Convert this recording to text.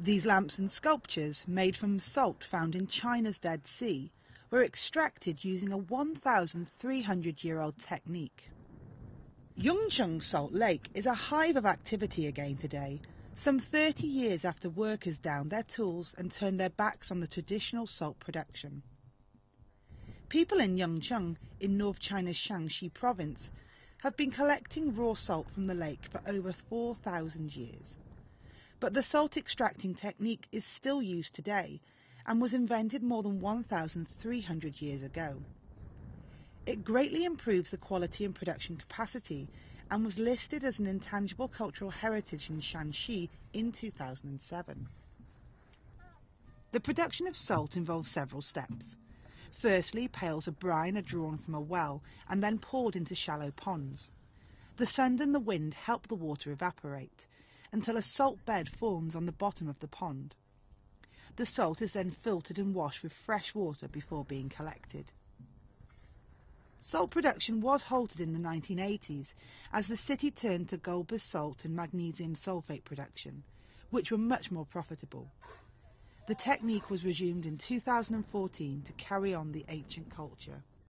These lamps and sculptures, made from salt found in China's Dead Sea, were extracted using a 1,300 year old technique. Yuncheng Salt Lake is a hive of activity again today, some 30 years after workers downed their tools and turned their backs on the traditional salt production. People in Yuncheng, in North China's Shanxi province, have been collecting raw salt from the lake for over 4,000 years. But the salt extracting technique is still used today and was invented more than 1,300 years ago. It greatly improves the quality and production capacity and was listed as an intangible cultural heritage in Shanxi in 2007. The production of salt involves several steps. Firstly, pails of brine are drawn from a well and then poured into shallow ponds. The sun and the wind help the water evaporate until a salt bed forms on the bottom of the pond. The salt is then filtered and washed with fresh water before being collected. Salt production was halted in the 1980s as the city turned to gold salt and magnesium sulfate production, which were much more profitable. The technique was resumed in 2014 to carry on the ancient culture.